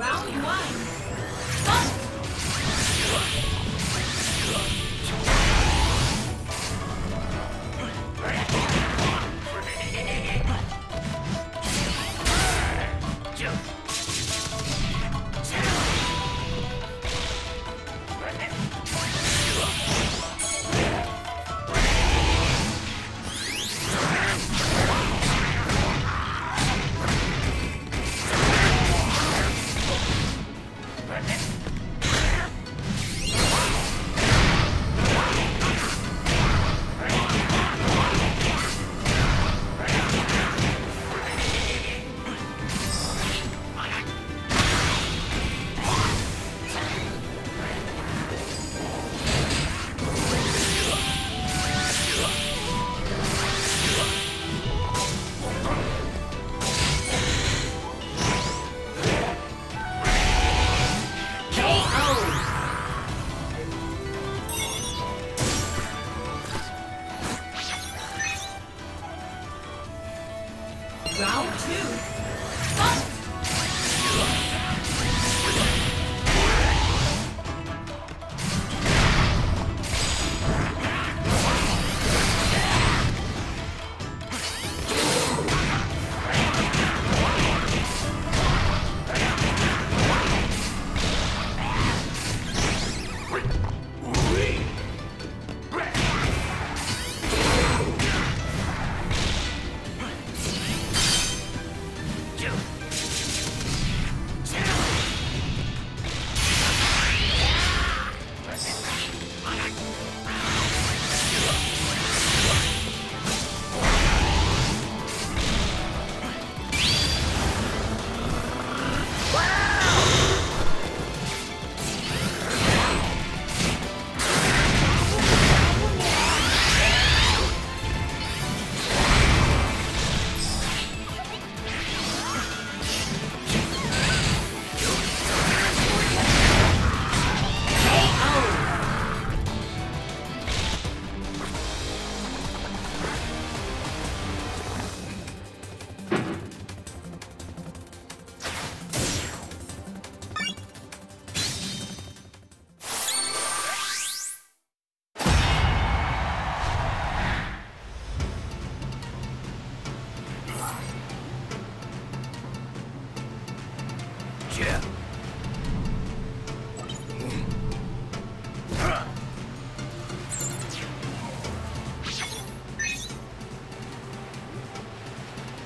Round one.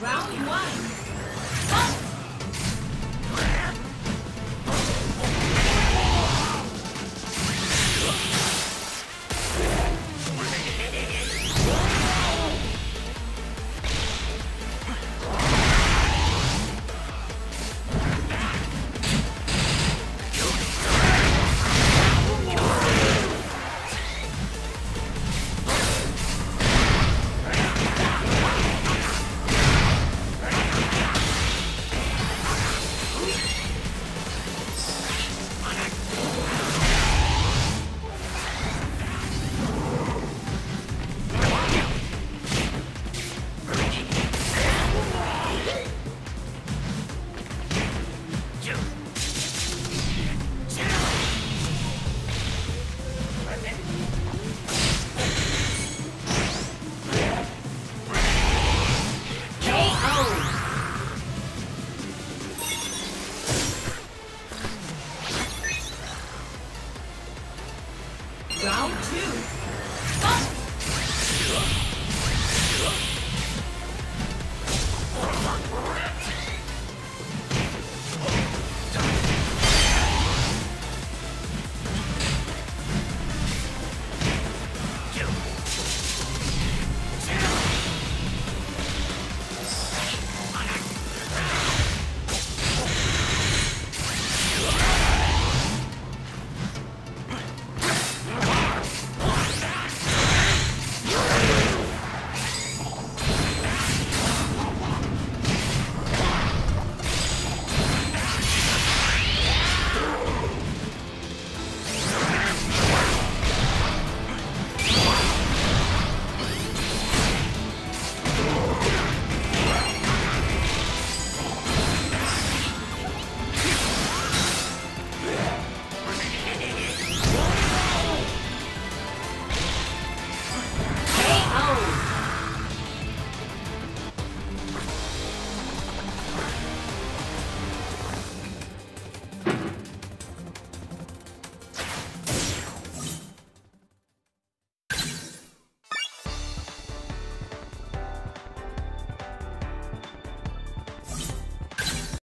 Round one. Round two.